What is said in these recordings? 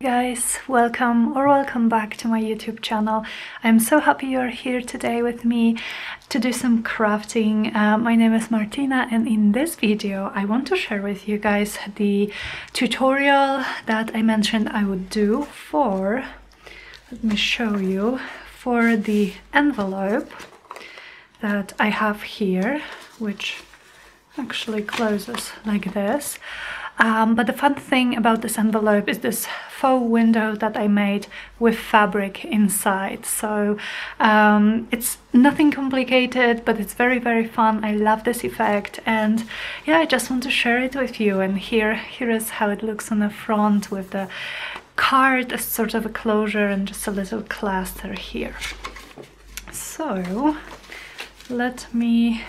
guys welcome or welcome back to my youtube channel. I'm so happy you're here today with me to do some crafting. Uh, my name is Martyna and in this video i want to share with you guys the tutorial that i mentioned i would do for let me show you for the envelope that i have here which actually closes like this. Um, but the fun thing about this envelope is this faux window that I made with fabric inside. So um, it's nothing complicated, but it's very, very fun. I love this effect. And yeah, I just want to share it with you. And here, here is how it looks on the front with the card as sort of a closure and just a little cluster here. So let me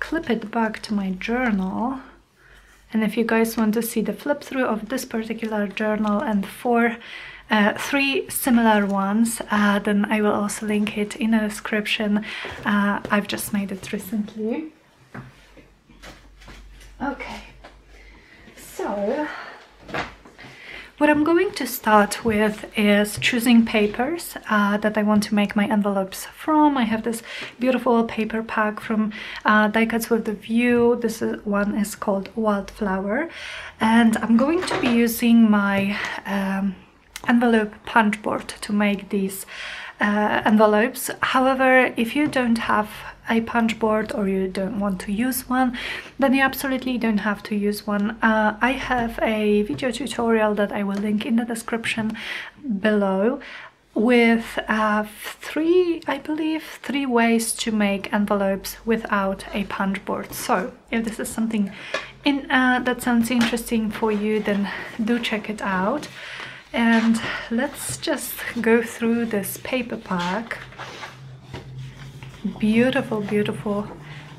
clip it back to my journal and if you guys want to see the flip through of this particular journal and four uh, three similar ones uh, then I will also link it in the description. Uh, I've just made it recently. Okay. So what I'm going to start with is choosing papers uh, that I want to make my envelopes from. I have this beautiful paper pack from uh, Die Cuts with the View. This is, one is called Wildflower. And I'm going to be using my um, envelope punch board to make these uh, envelopes. However, if you don't have a punch board or you don't want to use one, then you absolutely don't have to use one. Uh, I have a video tutorial that I will link in the description below with uh, three, I believe, three ways to make envelopes without a punch board. So if this is something in, uh, that sounds interesting for you, then do check it out. And let's just go through this paper pack beautiful beautiful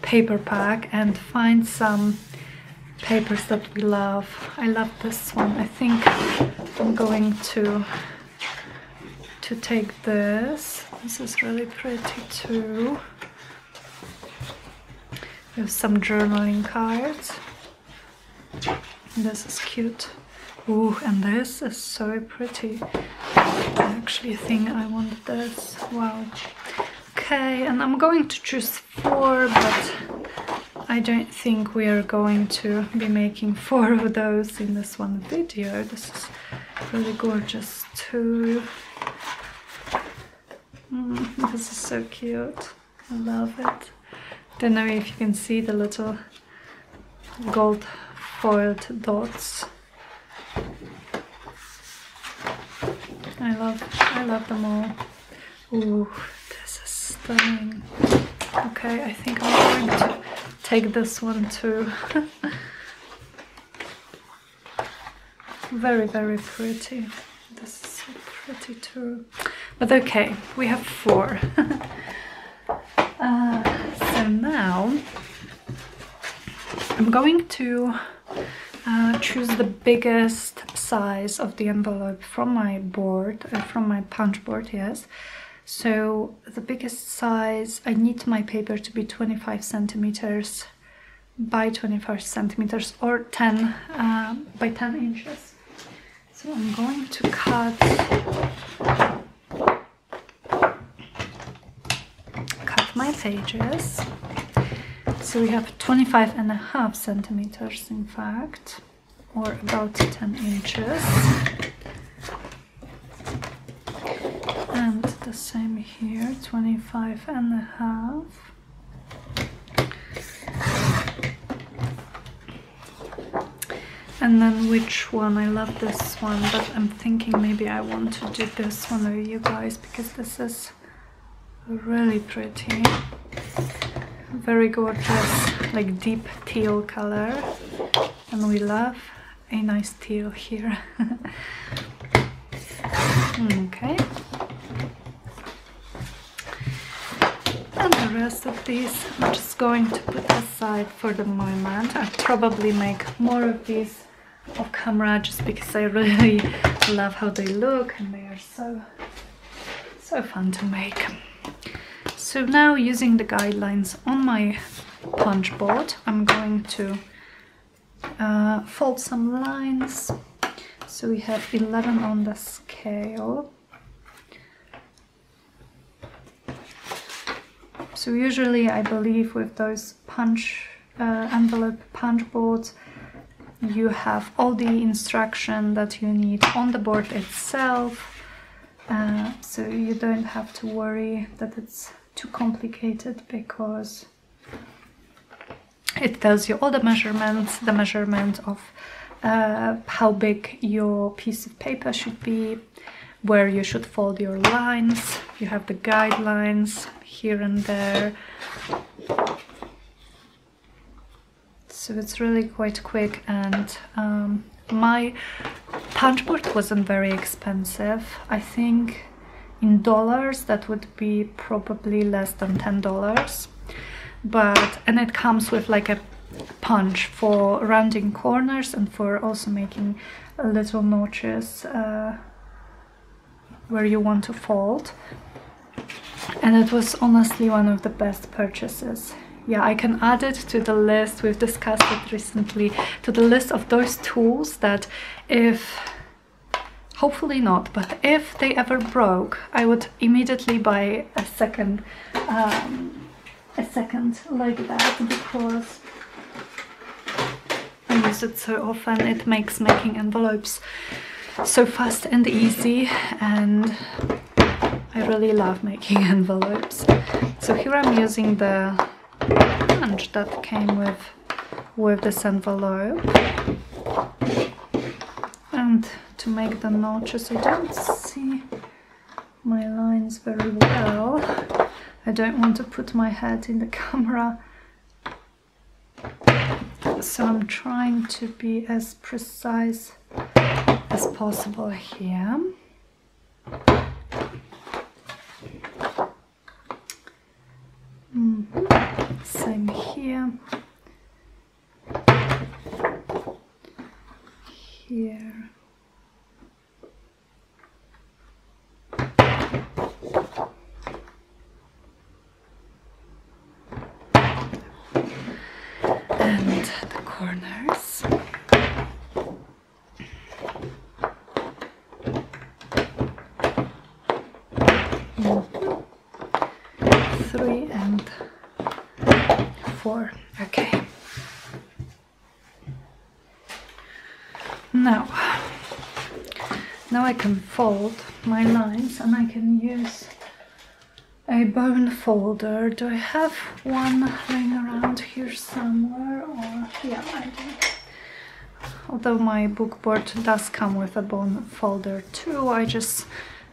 paper pack and find some papers that we love. I love this one. I think I'm going to to take this. This is really pretty too. There's some journaling cards. This is cute. Ooh, and this is so pretty. I actually think I want this. Wow Okay, and I'm going to choose four, but I don't think we are going to be making four of those in this one video. This is really gorgeous too. Mm, this is so cute. I love it. Don't know if you can see the little gold foiled dots. I love I love them all. Ooh, stunning. Okay, I think I'm going to take this one too. very, very pretty. This is so pretty too. But okay, we have four. uh, so now I'm going to uh, choose the biggest size of the envelope from my board, uh, from my punch board, yes. So the biggest size, I need my paper to be 25 centimeters by 25 centimeters or 10 uh, by 10 inches. So I'm going to cut cut my pages. So we have 25 and a half centimeters in fact, or about 10 inches. The same here 25 and a half. And then which one? I love this one but I'm thinking maybe I want to do this one with you guys because this is really pretty. Very gorgeous like deep teal color. And we love a nice teal here. Hmm, okay the rest of these I'm just going to put aside for the moment. I'll probably make more of these off camera just because I really love how they look and they are so so fun to make. So now using the guidelines on my punch board I'm going to uh, fold some lines So we have 11 on the scale. So usually I believe with those punch uh, envelope punch boards you have all the instruction that you need on the board itself. Uh, so you don't have to worry that it's too complicated because it tells you all the measurements the measurement of uh, how big your piece of paper should be where you should fold your lines. You have the guidelines here and there. So it's really quite quick and um, my punch board wasn't very expensive. I think in dollars that would be probably less than ten dollars. But and it comes with like a punch for rounding corners and for also making little notches uh, where you want to fold. And it was honestly one of the best purchases. Yeah I can add it to the list. We've discussed it recently to the list of those tools that if hopefully not but if they ever broke I would immediately buy a second um, a second like that because I use it so often. It makes making envelopes so fast and easy and I really love making envelopes. So here I'm using the punch that came with with this envelope. And to make the notches I don't see my lines very well. I don't want to put my head in the camera. So I'm trying to be as precise as possible here Mm -hmm. Same here. Here. And the corners. three and four okay now now I can fold my lines and I can use a bone folder. Do I have one laying around here somewhere? Or yeah I do. Although my book board does come with a bone folder too I just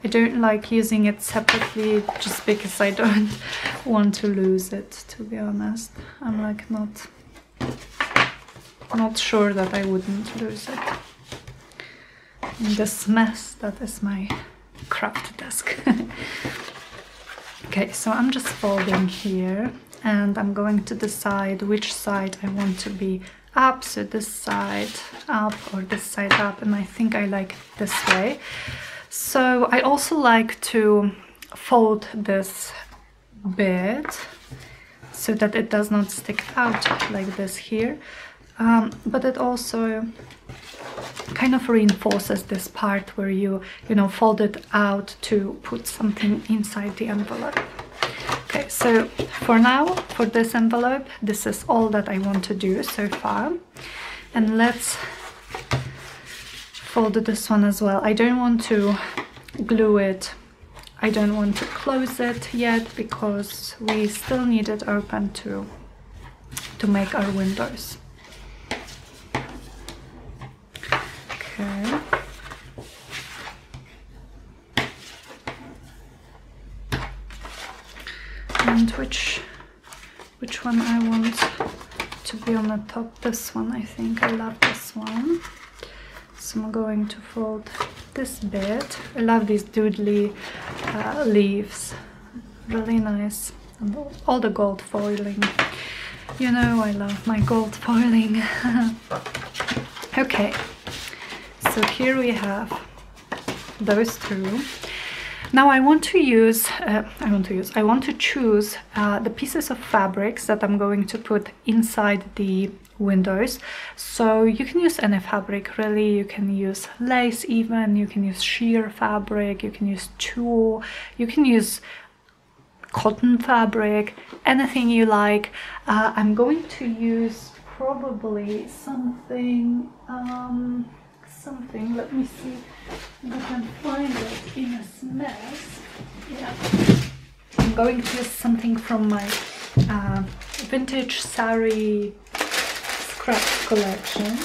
I don't like using it separately just because I don't want to lose it to be honest. I'm like not not sure that I wouldn't lose it in this mess that is my craft desk. Okay so I'm just folding here and I'm going to decide which side I want to be up. So this side up or this side up and I think I like this way. So I also like to fold this bit so that it does not stick out like this here. Um, but it also kind of reinforces this part where you, you know, fold it out to put something inside the envelope. Okay, so for now, for this envelope, this is all that I want to do so far. And let's fold this one as well. I don't want to glue it. I don't want to close it yet because we still need it open to, to make our windows. Okay. And which which one I want to be on the top? This one, I think. I love this one. So I'm going to fold this bit. I love these doodly uh, leaves. Really nice. And all the gold foiling. You know I love my gold foiling. Okay so here we have those two. Now I want to use, uh, I want to use, I want to choose uh, the pieces of fabrics that I'm going to put inside the windows. So you can use any fabric really. You can use lace even you can use sheer fabric you can use tulle you can use cotton fabric anything you like. Uh, I'm going to use probably something um, something. Let me see if I can find it in a mess. Yeah. I'm going to use something from my uh, vintage sari scraps collection.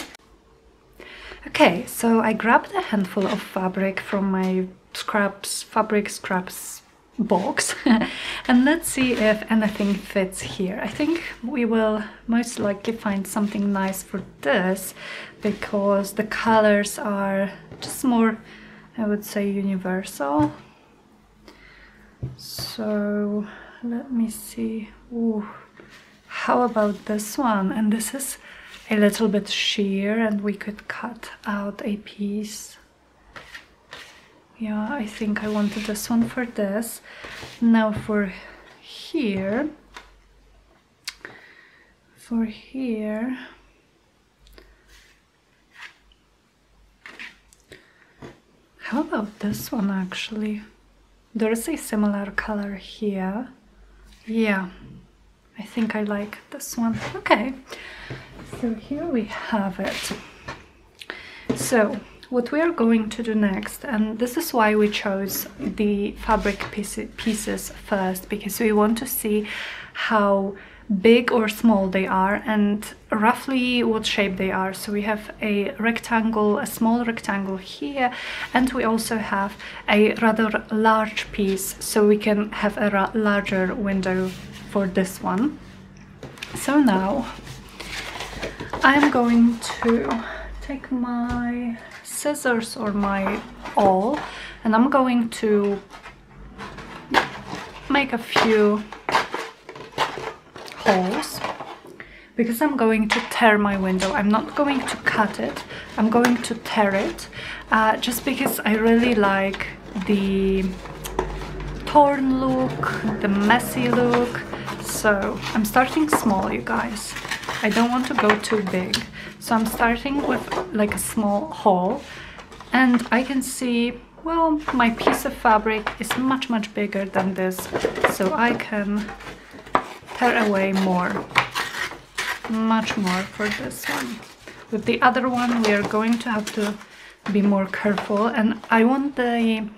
Okay, so I grabbed a handful of fabric from my scraps, fabric scraps box and let's see if anything fits here. I think we will most likely find something nice for this because the colors are just more, I would say, universal. So let me see. Ooh, how about this one? And this is a little bit sheer and we could cut out a piece yeah I think I wanted this one for this. Now for here. For here. How about this one actually? There is a similar color here. Yeah I think I like this one. Okay so here we have it. So what we are going to do next and this is why we chose the fabric pieces first because we want to see how big or small they are and roughly what shape they are. So we have a rectangle a small rectangle here and we also have a rather large piece so we can have a larger window for this one. So now I'm going to take my scissors or my awl and I'm going to make a few holes because I'm going to tear my window. I'm not going to cut it, I'm going to tear it uh, just because I really like the torn look, the messy look. So I'm starting small, you guys. I don't want to go too big. So I'm starting with like a small hole and I can see, well, my piece of fabric is much, much bigger than this. So I can tear away more, much more for this one. With the other one, we are going to have to be more careful and I want the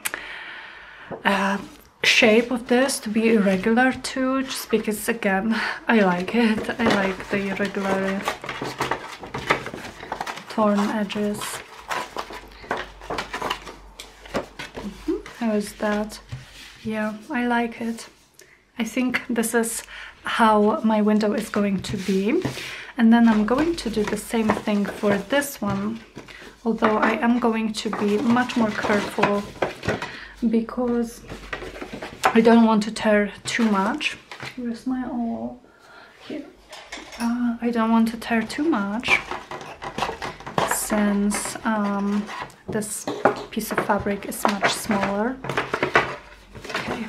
uh, shape of this to be irregular too just because again I like it. I like the irregular torn edges. Mm -hmm. how is that? Yeah I like it. I think this is how my window is going to be. And then I'm going to do the same thing for this one although I am going to be much more careful because I don't want to tear too much. Where's my awl? Here. Uh, I don't want to tear too much since um, this piece of fabric is much smaller. Okay.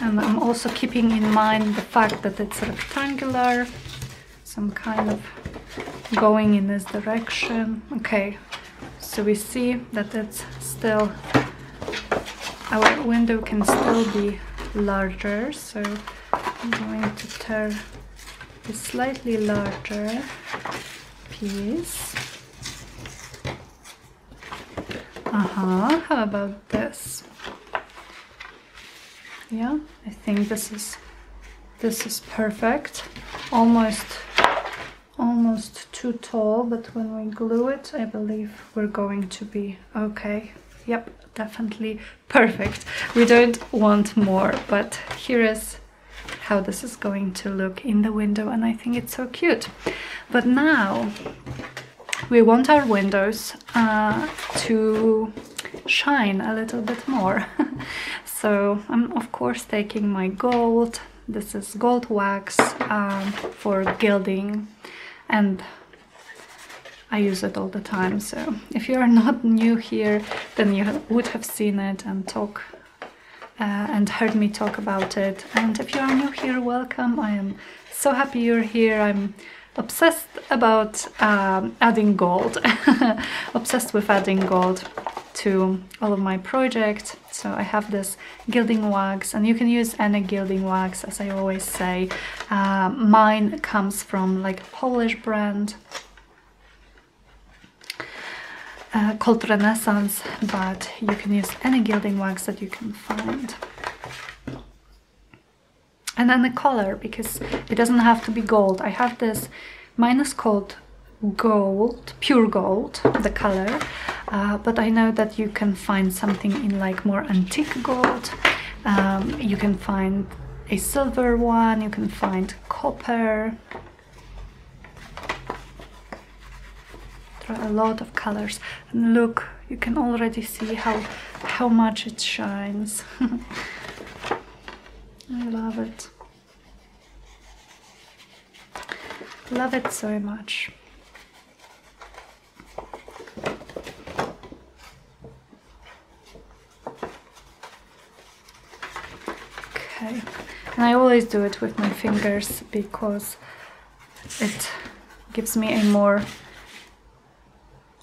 And I'm also keeping in mind the fact that it's rectangular, some kind of going in this direction. Okay, so we see that it's still our window can still be larger. So I'm going to tear a slightly larger piece. Uh-huh how about this? Yeah I think this is this is perfect. Almost almost too tall but when we glue it I believe we're going to be okay yep definitely perfect. We don't want more, but here is how this is going to look in the window and I think it's so cute. But now we want our windows uh, to shine a little bit more. so I'm of course taking my gold. This is gold wax um, for gilding and I use it all the time. So if you are not new here, then you would have seen it and talk uh, and heard me talk about it. And if you are new here, welcome. I am so happy you're here. I'm obsessed about um, adding gold, obsessed with adding gold to all of my projects. So I have this gilding wax and you can use any gilding wax as I always say. Uh, mine comes from like a Polish brand uh, called Renaissance, but you can use any gilding wax that you can find. And then the color, because it doesn't have to be gold. I have this, mine is called gold, pure gold, the color, uh, but I know that you can find something in like more antique gold. Um, you can find a silver one, you can find copper. There are a lot of colors. And look, you can already see how, how much it shines. I love it. Love it so much. Okay, and I always do it with my fingers because it gives me a more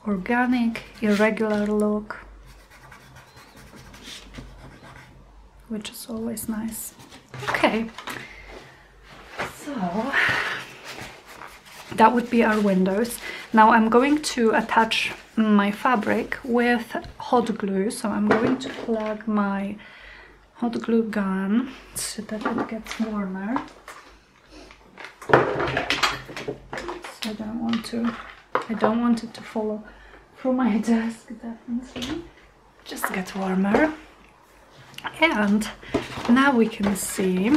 organic, irregular look, which is always nice. Okay, so that would be our windows. Now I'm going to attach my fabric with hot glue, so I'm going to plug my hot glue gun so that it gets warmer. So I don't want to I don't want it to fall through my desk definitely. Just get warmer. And now we can see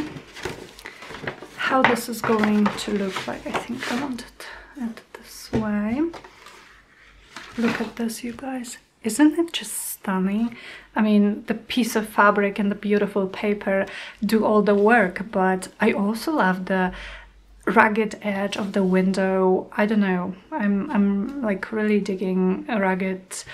how this is going to look like. I think I want it this way. Look at this, you guys. Isn't it just stunning? I mean, the piece of fabric and the beautiful paper do all the work, but I also love the ragged edge of the window. I don't know. I'm I'm like really digging ragged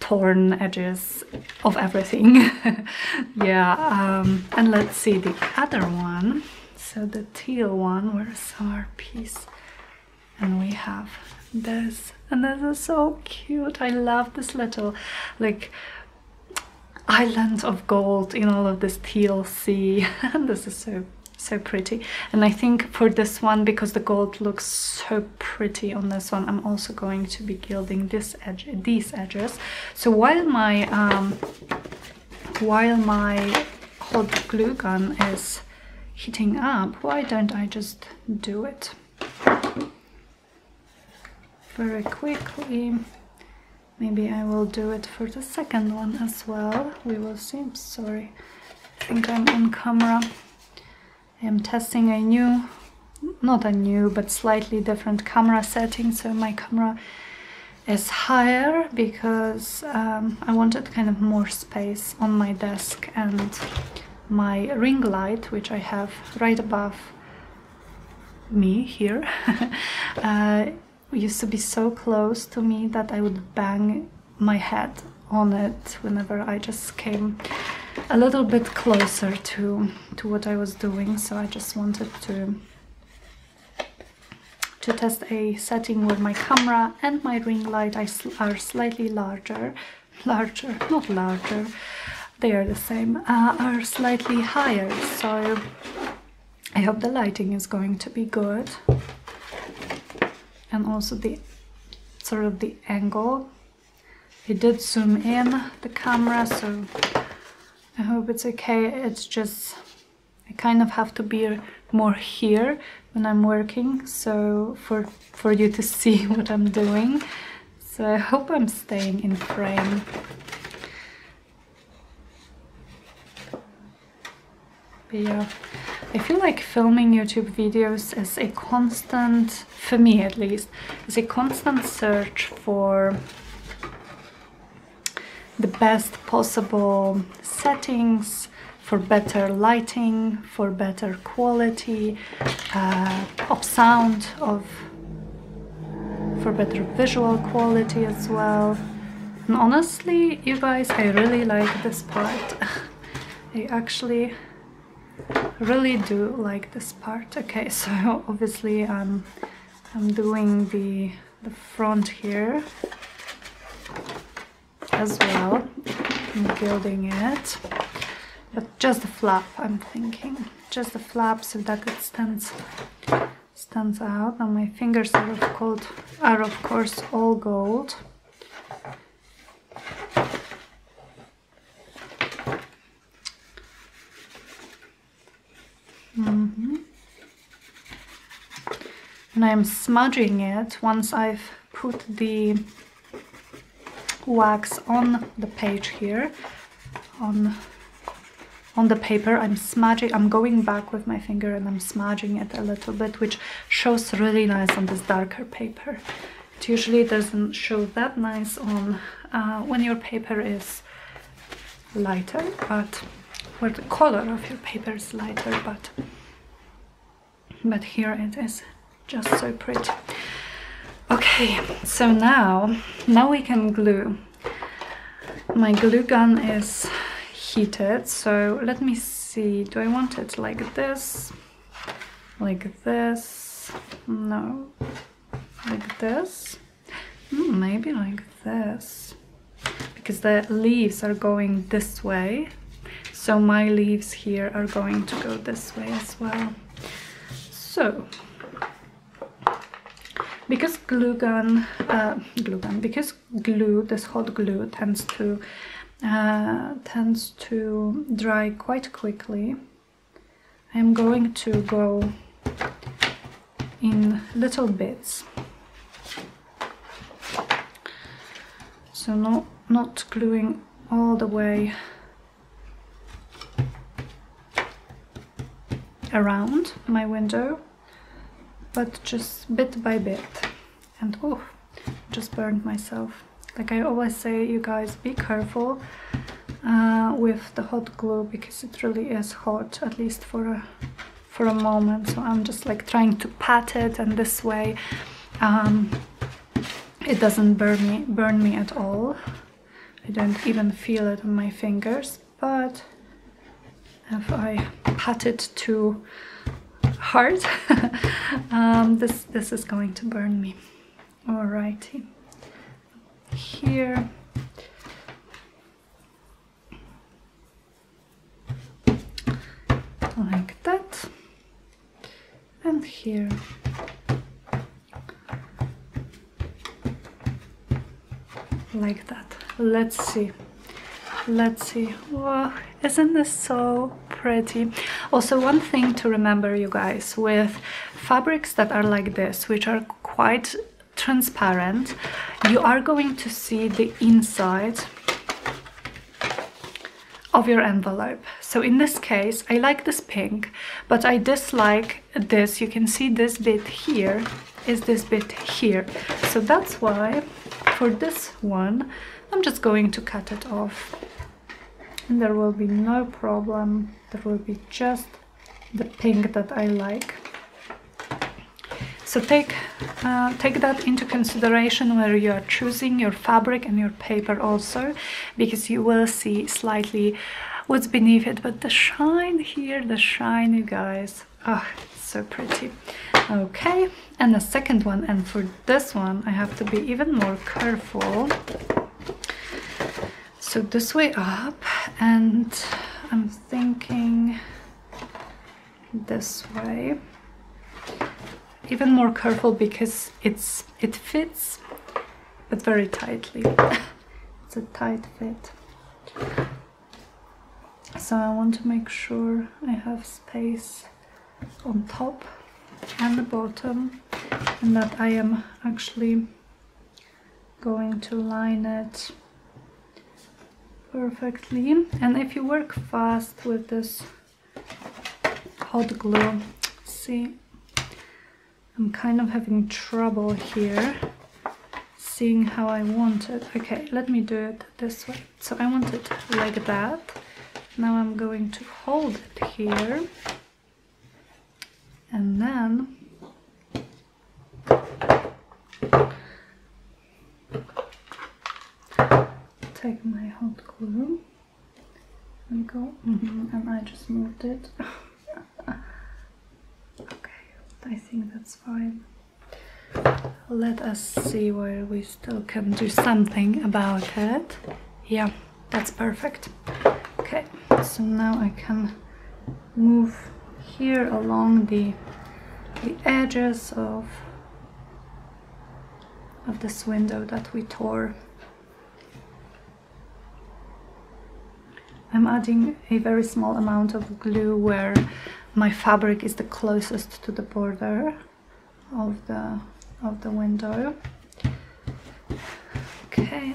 torn edges of everything. yeah, um, and let's see the other one. So the teal one, where's our piece? And we have this, and this is so cute. I love this little like island of gold in all of this teal sea. this is so so pretty and I think for this one because the gold looks so pretty on this one I'm also going to be gilding this edge these edges so while my um, while my hot glue gun is heating up why don't I just do it very quickly maybe I will do it for the second one as well. We will see. Sorry. I think I'm on camera. I am testing a new, not a new, but slightly different camera setting. So my camera is higher because um, I wanted kind of more space on my desk and my ring light, which I have right above me here, uh, used to be so close to me that I would bang my head on it whenever I just came a little bit closer to to what I was doing. So I just wanted to to test a setting where my camera and my ring light. Are slightly larger larger not larger. They are the same uh, are slightly higher. So I hope the lighting is going to be good and also the sort of the angle. It did zoom in the camera so I hope it's okay. It's just I kind of have to be more here when I'm working so for for you to see what I'm doing. So I hope I'm staying in frame yeah I feel like filming YouTube videos is a constant for me at least is a constant search for the best possible settings for better lighting, for better quality uh, of sound, of for better visual quality as well. And honestly, you guys, I really like this part. I actually really do like this part. Okay, so obviously I'm I'm doing the the front here as well. I'm gilding it, but just the flap. I'm thinking just the flap so that it stands stands out. And my fingers are of are of course all gold. And I'm smudging it once I've put the wax on the page here. On on the paper I'm smudging I'm going back with my finger and I'm smudging it a little bit which shows really nice on this darker paper. It usually doesn't show that nice on uh, when your paper is lighter but where the color of your paper is lighter but but here it is just so pretty. Okay so now now we can glue. My glue gun is heated so let me see. Do I want it like this? Like this? No. Like this? Mm, maybe like this. Because the leaves are going this way. So my leaves here are going to go this way as well. So, because glue gun, uh, glue gun, because glue, this hot glue tends to uh, tends to dry quite quickly. I'm going to go in little bits. So not, not gluing all the way around my window but just bit by bit. And oh just burned myself. Like I always say you guys be careful uh, with the hot glue because it really is hot at least for a for a moment. So I'm just like trying to pat it and this way um, it doesn't burn me burn me at all. I don't even feel it on my fingers but if I pat it too hard, um, this, this is going to burn me. Alrighty. Here. Like that. And here. Like that. Let's see. Let's see. Wow, isn't this so pretty? Also, one thing to remember, you guys, with fabrics that are like this, which are quite transparent, you are going to see the inside of your envelope. So in this case, I like this pink, but I dislike this. You can see this bit here is this bit here. So that's why for this one, I'm just going to cut it off and there will be no problem there will be just the pink that I like. So take uh, take that into consideration where you are choosing your fabric and your paper also because you will see slightly what's beneath it. But the shine here the shine you guys oh so pretty. Okay and the second one and for this one I have to be even more careful. So this way up and I'm thinking this way. Even more careful because it's it fits but very tightly. It's a tight fit. So I want to make sure I have space on top and the bottom and that I am actually going to line it perfectly and if you work fast with this hot glue see I'm kind of having trouble here seeing how I want it. Okay let me do it this way. So I want it like that. Now I'm going to hold it here. And then take my hot glue and go mm -hmm, and I just moved it okay I think that's fine. Let us see where we still can do something about it. Yeah, that's perfect. Okay, so now I can move here along the the edges of of this window that we tore. I'm adding a very small amount of glue where my fabric is the closest to the border of the of the window. Okay,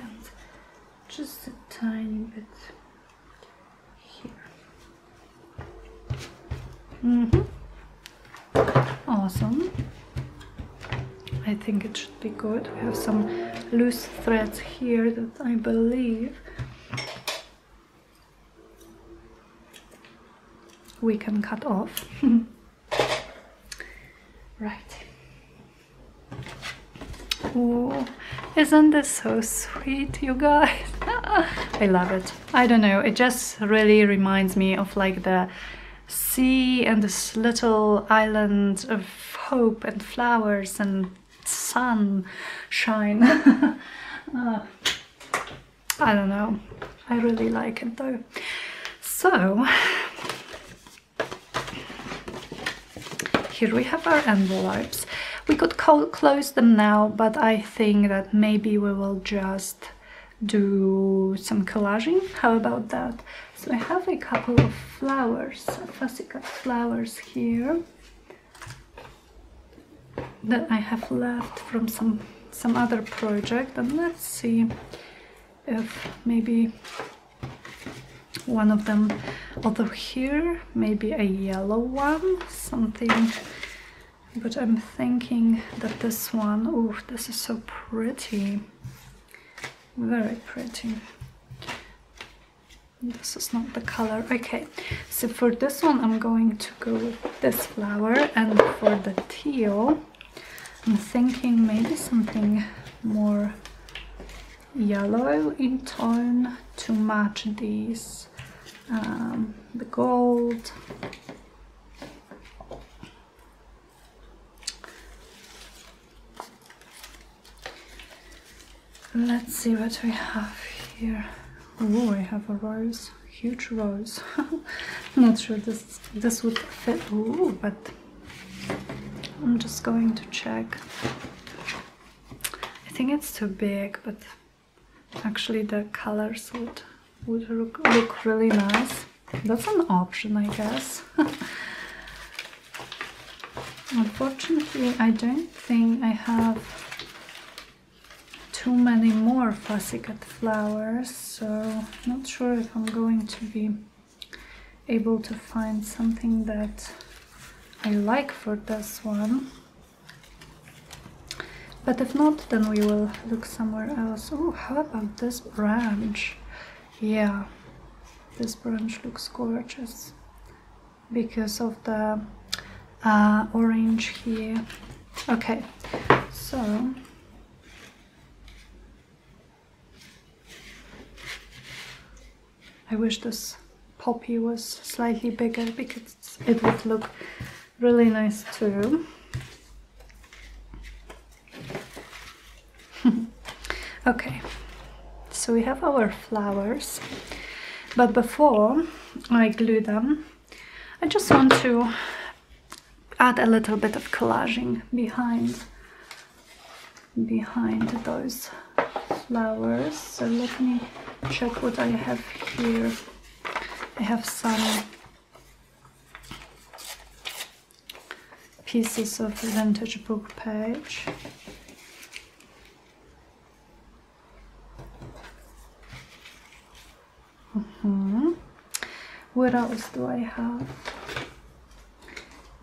just a tiny bit here. Mm -hmm. Awesome. I think it should be good. We have some loose threads here that I believe we can cut off. right. Oh, isn't this so sweet, you guys? I love it. I don't know, it just really reminds me of like the sea and this little island of hope and flowers and sunshine. uh, I don't know. I really like it though. So, here we have our envelopes. We could close them now, but I think that maybe we will just do some collaging. How about that? So I have a couple of flowers, cut flowers here that I have left from some some other project and let's see if maybe one of them although here maybe a yellow one something. But I'm thinking that this one oh this is so pretty. Very pretty. This is not the color. Okay so for this one I'm going to go with this flower. And for the teal I'm thinking maybe something more yellow in tone to match these um, the gold Let's see what we have here. Oh, I have a rose, huge rose. Not sure this this would fit. Oh, but I'm just going to check. I think it's too big, but actually the colors would would look, look really nice. That's an option, I guess. Unfortunately, I don't think I have too many more fussy cut flowers so not sure if I'm going to be able to find something that I like for this one but if not then we will look somewhere else oh how about this branch yeah this branch looks gorgeous. Because of the uh, orange here. Okay so. I wish this poppy was slightly bigger because it would look really nice too. okay, so we have our flowers, but before I glue them, I just want to add a little bit of collaging behind behind those flowers. So let me check what I have here. I have some pieces of vintage book page. Mm -hmm. What else do I have?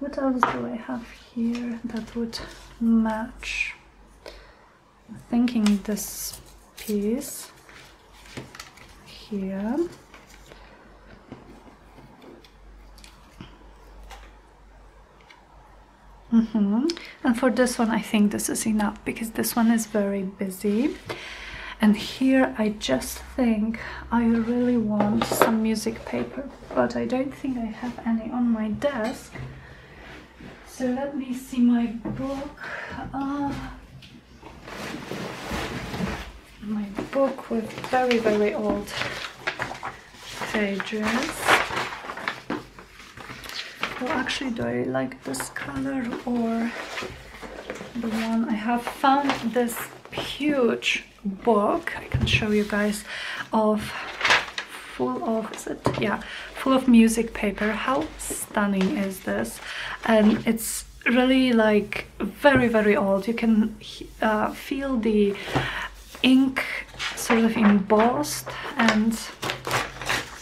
What else do I have here that would match? I'm thinking this piece here. Mm -hmm. And for this one, I think this is enough because this one is very busy. And here I just think I really want some music paper, but I don't think I have any on my desk. So let me see my book. Uh, my book with very, very old pages. Well, actually, do I like this color or the one I have found this huge book I can show you guys of full of is it yeah full of music paper how stunning is this and it's really like very very old you can uh, feel the ink sort of embossed and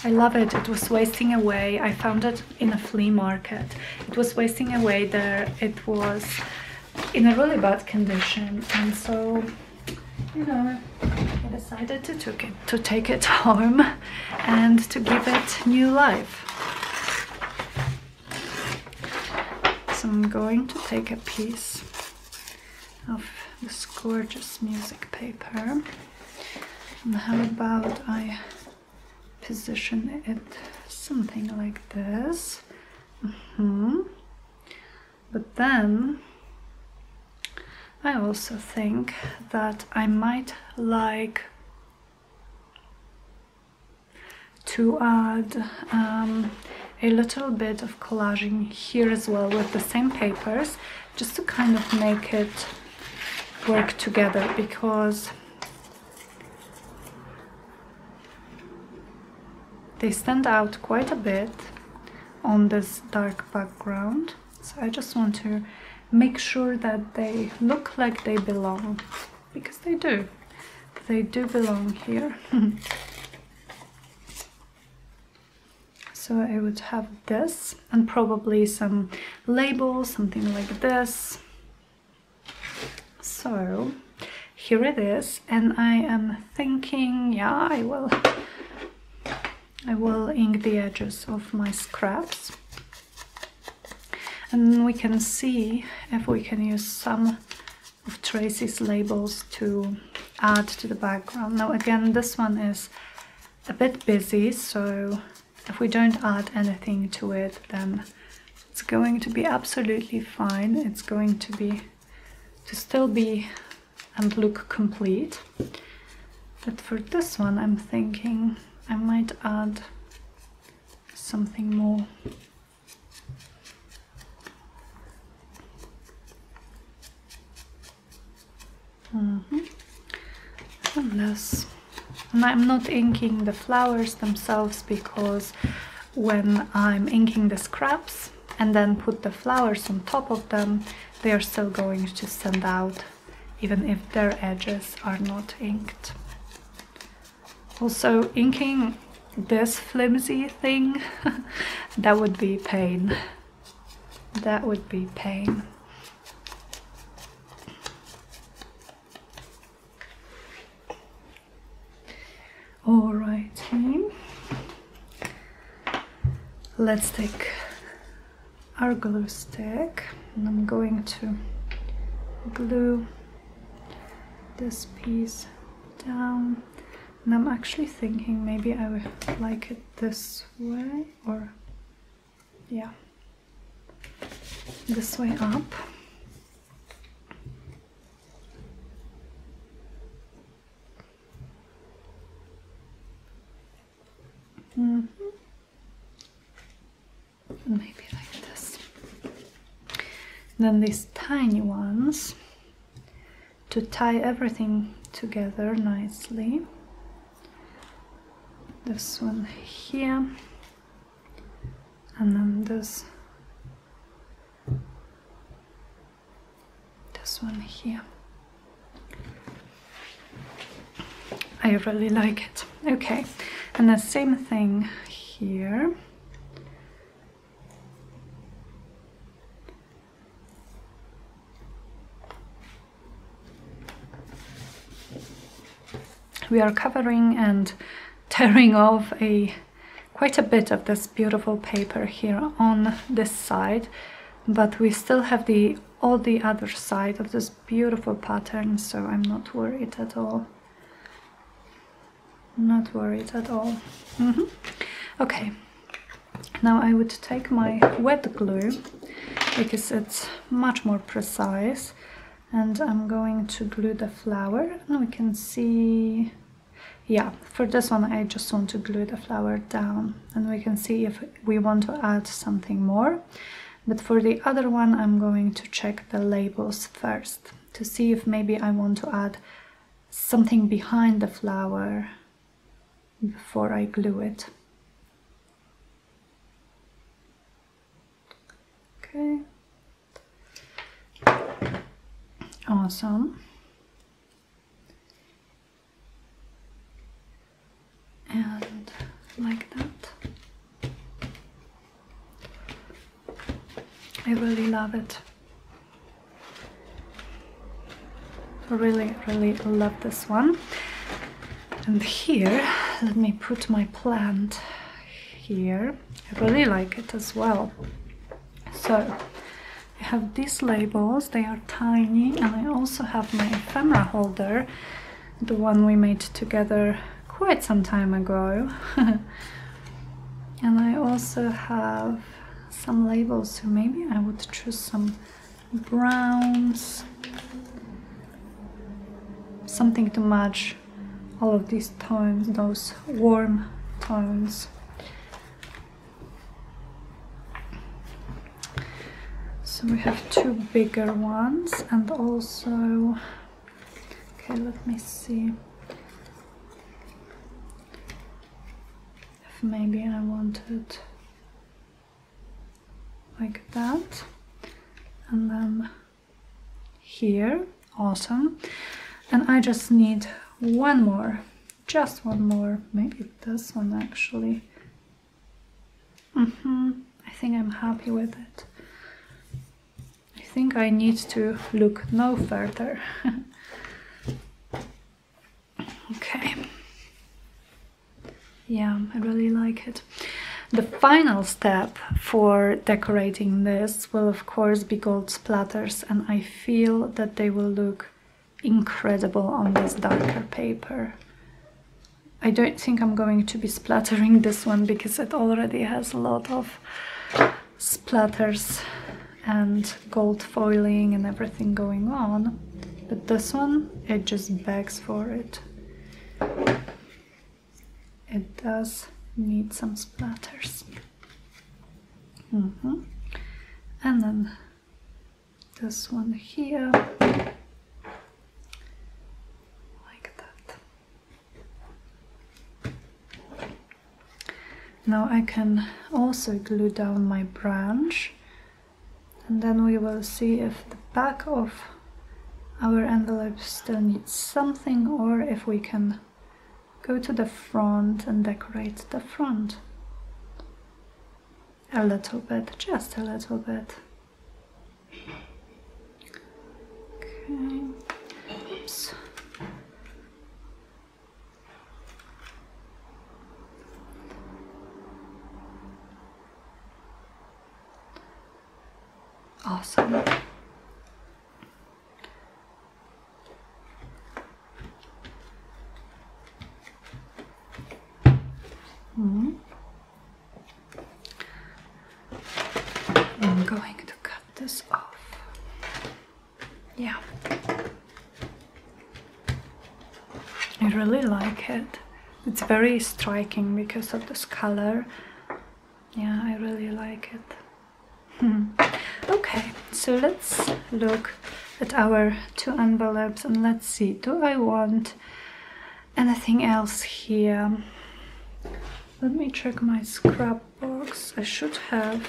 I love it. It was wasting away. I found it in a flea market. It was wasting away there. It was in a really bad condition and so you know I decided to took it to take it home and to give it new life so I'm going to take a piece of this gorgeous music paper and how about I position it something like this mm -hmm. but then I also think that I might like to add um, a little bit of collaging here as well with the same papers just to kind of make it work together because they stand out quite a bit on this dark background. So I just want to make sure that they look like they belong because they do. They do belong here. So I would have this and probably some labels something like this. So here it is and I am thinking yeah I will I will ink the edges of my scraps and we can see if we can use some of Tracy's labels to add to the background. Now again this one is a bit busy so if we don't add anything to it then it's going to be absolutely fine. It's going to be to still be and look complete. But for this one I'm thinking I might add something more Mm -hmm. Unless, and I'm not inking the flowers themselves because when I'm inking the scraps and then put the flowers on top of them, they are still going to stand out even if their edges are not inked. Also, inking this flimsy thing, that would be pain. That would be pain. Alrighty. Let's take our glue stick and I'm going to glue this piece down and I'm actually thinking maybe I would like it this way or yeah this way up Mm -hmm. Maybe like this. Then these tiny ones to tie everything together nicely. This one here, and then this this one here. I really like it. Okay, and the same thing here. We are covering and tearing off a quite a bit of this beautiful paper here on this side but we still have the all the other side of this beautiful pattern so I'm not worried at all not worried at all. Mm -hmm. Okay, now I would take my wet glue because it's much more precise and I'm going to glue the flower and we can see yeah for this one I just want to glue the flower down and we can see if we want to add something more but for the other one I'm going to check the labels first to see if maybe I want to add something behind the flower before I glue it. Okay. Awesome. And like that. I really love it. I really really love this one. And here let me put my plant here. I really like it as well. So I have these labels, they are tiny, and I also have my ephemera holder, the one we made together quite some time ago. and I also have some labels, so maybe I would choose some browns, something to match all of these tones, those warm tones. so we have two bigger ones and also okay let me see if maybe I wanted like that and then here awesome and I just need one more just one more maybe this one actually mm -hmm. I think I'm happy with it I think I need to look no further. okay. Yeah, I really like it. The final step for decorating this will of course be gold splatters and I feel that they will look incredible on this darker paper. I don't think I'm going to be splattering this one because it already has a lot of splatters and gold foiling and everything going on but this one it just begs for it it does need some splatters mm -hmm. and then this one here like that now I can also glue down my branch and then we will see if the back of our envelope still needs something or if we can go to the front and decorate the front a little bit, just a little bit. Okay. Oops. Awesome. Mm. I'm going to cut this off. Yeah. I really like it. It's very striking because of this color. Yeah, I really like it. So let's look at our two envelopes and let's see, do I want anything else here? Let me check my scrap box. I should have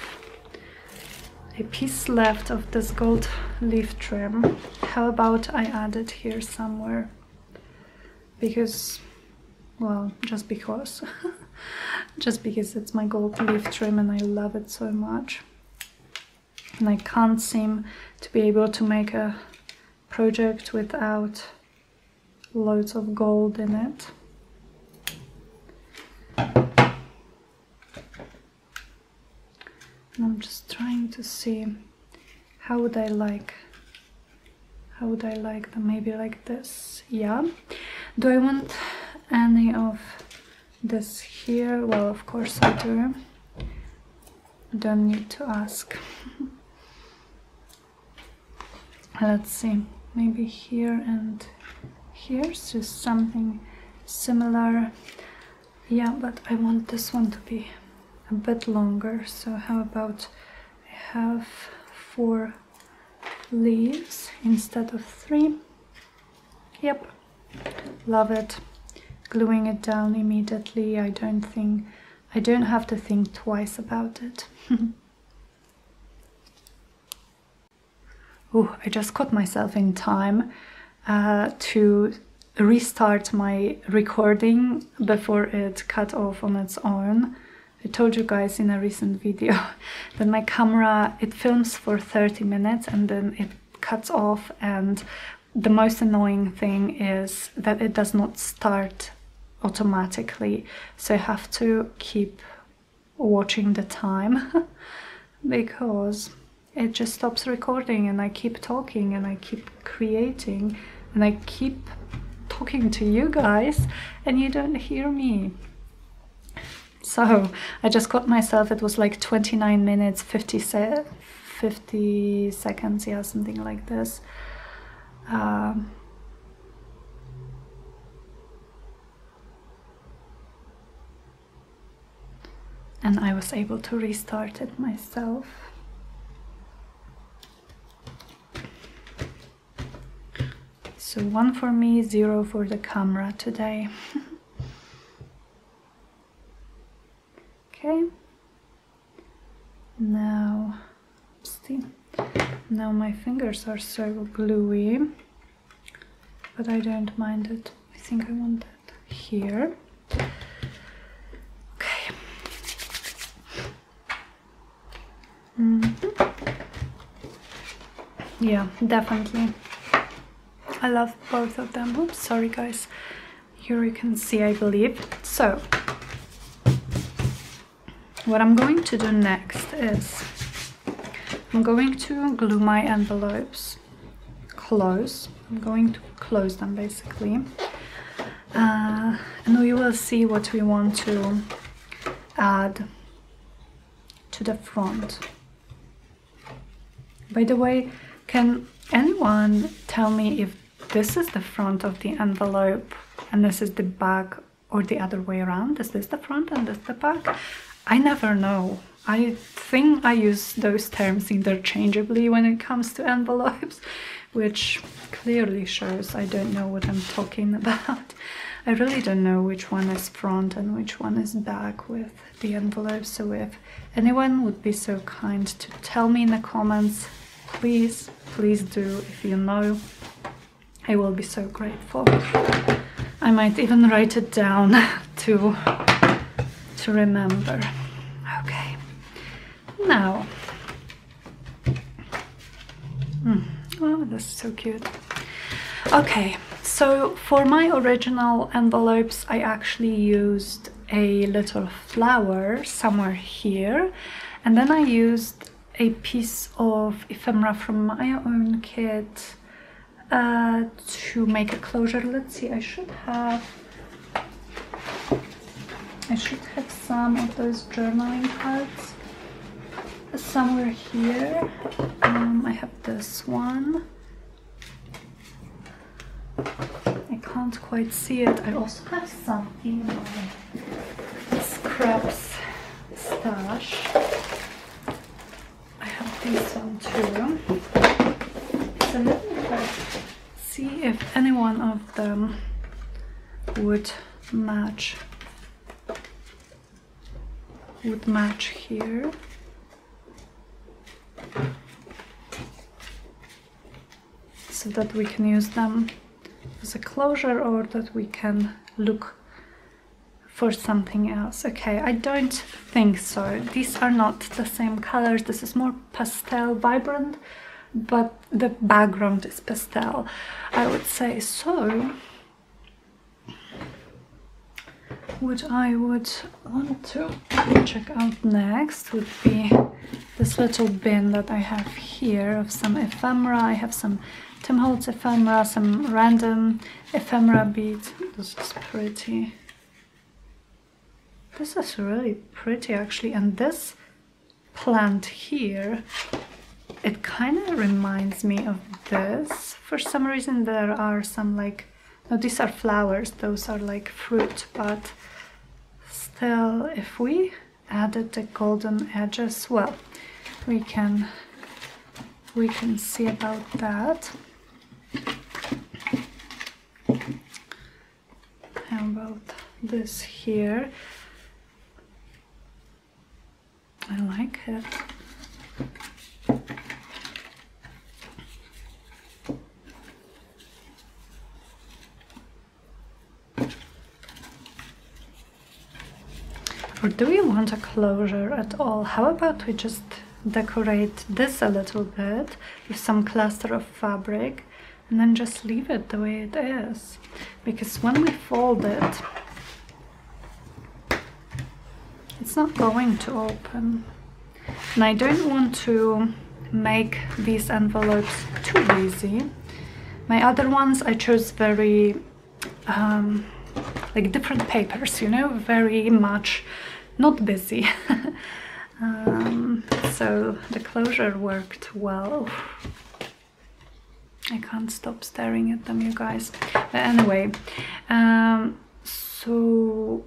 a piece left of this gold leaf trim. How about I add it here somewhere? Because, well, just because. just because it's my gold leaf trim and I love it so much and I can't seem to be able to make a project without loads of gold in it. And I'm just trying to see how would I like how would I like them? Maybe like this. Yeah. Do I want any of this here? Well of course I do. Don't need to ask let's see maybe here and here so something similar. Yeah but I want this one to be a bit longer so how about I have four leaves instead of three? Yep love it. Gluing it down immediately I don't think I don't have to think twice about it Oh, I just caught myself in time uh, to restart my recording before it cut off on its own. I told you guys in a recent video that my camera it films for 30 minutes and then it cuts off and the most annoying thing is that it does not start automatically so I have to keep watching the time because it just stops recording and I keep talking and I keep creating and I keep talking to you guys and you don't hear me. So I just got myself, it was like 29 minutes, 50, se 50 seconds, yeah, something like this. Um, and I was able to restart it myself. So one for me, zero for the camera today. okay. Now, see, now my fingers are so gluey, but I don't mind it. I think I want that here. Okay. Mm -hmm. Yeah, definitely. I love both of them. Oops, sorry guys. Here you can see, I believe. So, what I'm going to do next is I'm going to glue my envelopes close. I'm going to close them basically. Uh, and we will see what we want to add to the front. By the way, can anyone tell me if this is the front of the envelope and this is the back or the other way around. Is this the front and this the back? I never know. I think I use those terms interchangeably when it comes to envelopes, which clearly shows I don't know what I'm talking about. I really don't know which one is front and which one is back with the envelope, so if anyone would be so kind to tell me in the comments, please, please do if you know I will be so grateful. I might even write it down to, to remember. Okay, now, mm, oh, this is so cute. Okay, so for my original envelopes, I actually used a little flower somewhere here, and then I used a piece of ephemera from my own kit uh, to make a closure. Let's see, I should have I should have some of those journaling cards somewhere here. Um, I have this one. I can't quite see it. I also have some in my scraps stash. I have this one too. So let me see if any one of them would match would match here so that we can use them as a closure or that we can look for something else. Okay, I don't think so. These are not the same colors. This is more pastel, vibrant but the background is pastel, I would say. So, what I would want to check out next would be this little bin that I have here of some ephemera. I have some Tim Holtz ephemera, some random ephemera beads. This is pretty. This is really pretty actually, and this plant here it kind of reminds me of this. For some reason there are some like, no these are flowers, those are like fruit, but still if we added the golden edges, well, we can we can see about that. How about this here? I like it. Or do we want a closure at all? How about we just decorate this a little bit with some cluster of fabric and then just leave it the way it is? Because when we fold it, it's not going to open. And I don't want to make these envelopes too easy. My other ones I chose very um, like different papers, you know, very much not busy. um, so the closure worked well. I can't stop staring at them, you guys. But anyway, um, so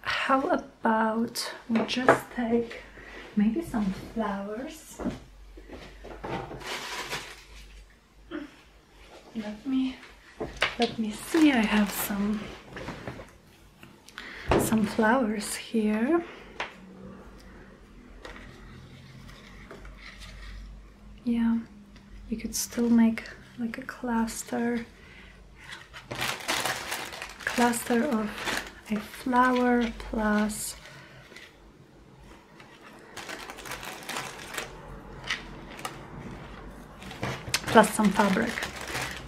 how about we just take maybe some flowers. Let me let me see. I have some some flowers here. Yeah, you could still make like a cluster cluster of a flower plus plus some fabric.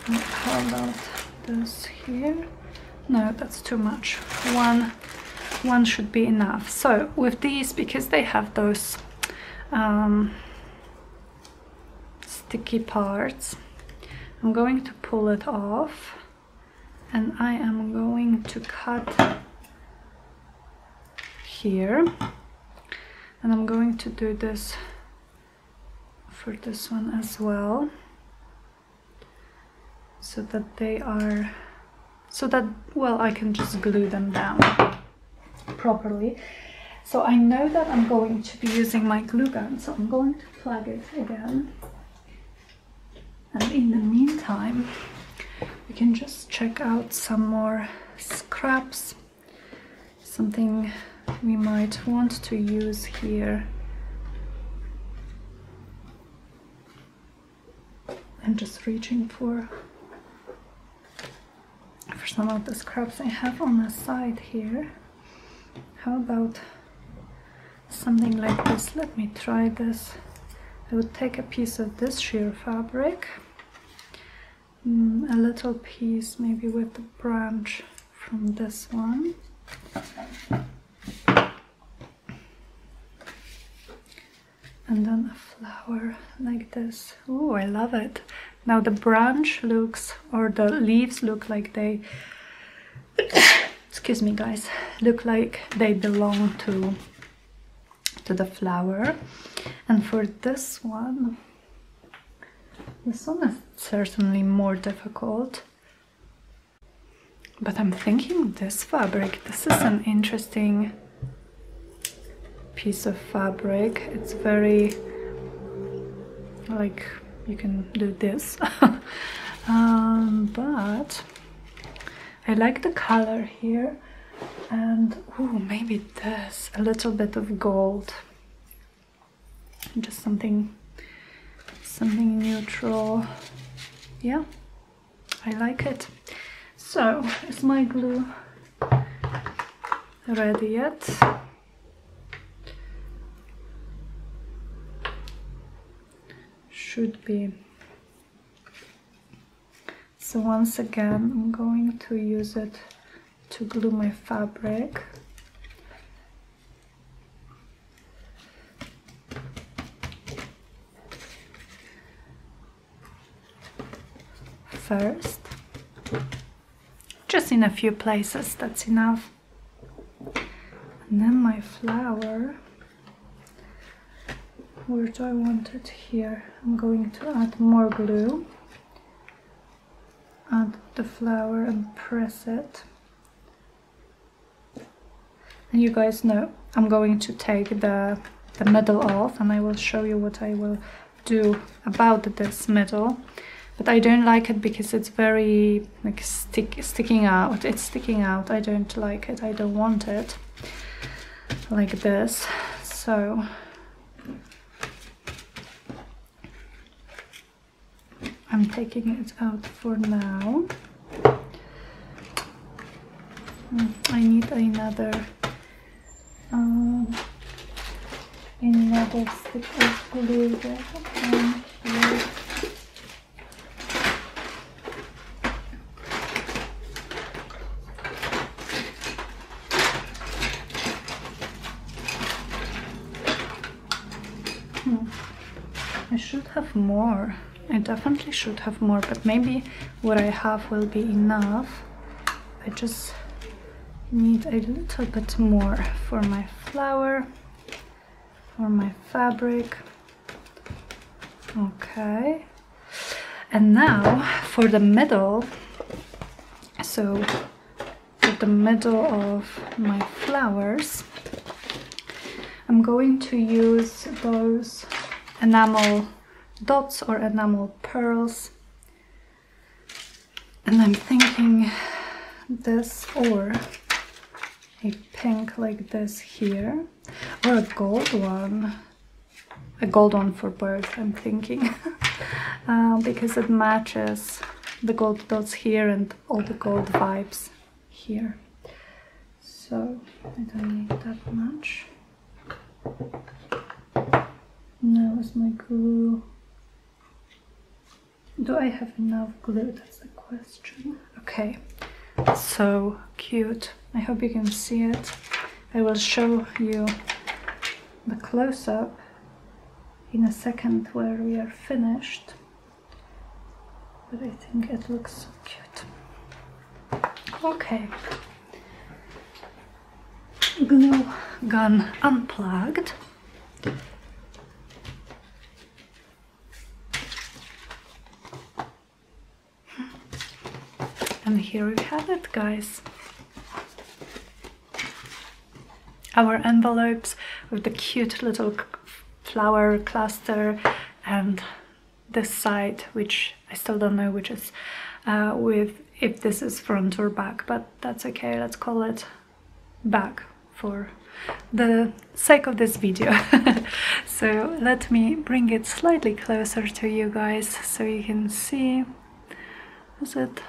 How about this here? No, that's too much. One, one should be enough. So with these, because they have those um, sticky parts, I'm going to pull it off and I am going to cut here and I'm going to do this for this one as well so that they are so that well I can just glue them down properly. So I know that I'm going to be using my glue gun. So I'm going to plug it again. And in the meantime we can just check out some more scraps. Something we might want to use here. I'm just reaching for for some of the scraps I have on the side here. How about something like this? Let me try this. I would take a piece of this sheer fabric, mm, a little piece maybe with the branch from this one. And then a flower like this. Oh, I love it. Now the branch looks, or the leaves look like they, excuse me guys, look like they belong to, to the flower. And for this one, this one is certainly more difficult. But I'm thinking this fabric, this is an interesting piece of fabric. It's very like you can do this um, but I like the color here. And oh maybe this a little bit of gold. Just something something neutral. Yeah I like it. So is my glue ready yet? Should be so once again I'm going to use it to glue my fabric. First just in a few places that's enough. And then my flower where do I want it here I'm going to add more glue the flower and press it. And you guys know I'm going to take the the middle off and I will show you what I will do about this middle. But I don't like it because it's very like stick sticking out. It's sticking out. I don't like it. I don't want it like this. So I'm taking it out for now hmm, I need another um, another stick of glue there hmm. I should have more. I definitely should have more, but maybe what I have will be enough. I just need a little bit more for my flower, for my fabric. Okay. And now for the middle, so for the middle of my flowers, I'm going to use those enamel dots or enamel pearls and I'm thinking this or a pink like this here or a gold one. A gold one for both I'm thinking. Uh, because it matches the gold dots here and all the gold vibes here. So I don't need that much. Now is my glue. Do I have enough glue? That's the question. Okay, so cute. I hope you can see it. I will show you the close-up in a second where we are finished. But I think it looks so cute. Okay. Glue gun unplugged. And here we have it, guys. Our envelopes with the cute little flower cluster and this side, which I still don't know which is uh, with if this is front or back, but that's okay. Let's call it back for the sake of this video. so let me bring it slightly closer to you guys so you can see. Is it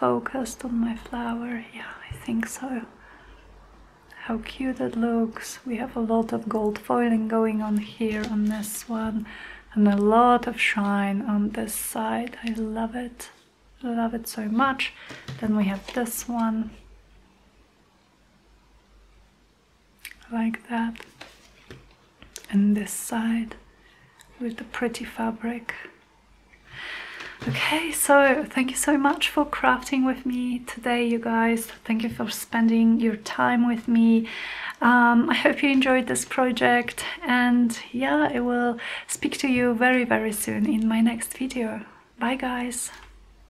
focused on my flower. Yeah, I think so. How cute it looks. We have a lot of gold foiling going on here on this one and a lot of shine on this side. I love it. Love it so much. Then we have this one. Like that. And this side with the pretty fabric. Okay, so thank you so much for crafting with me today, you guys. Thank you for spending your time with me. Um, I hope you enjoyed this project and yeah, I will speak to you very, very soon in my next video. Bye, guys.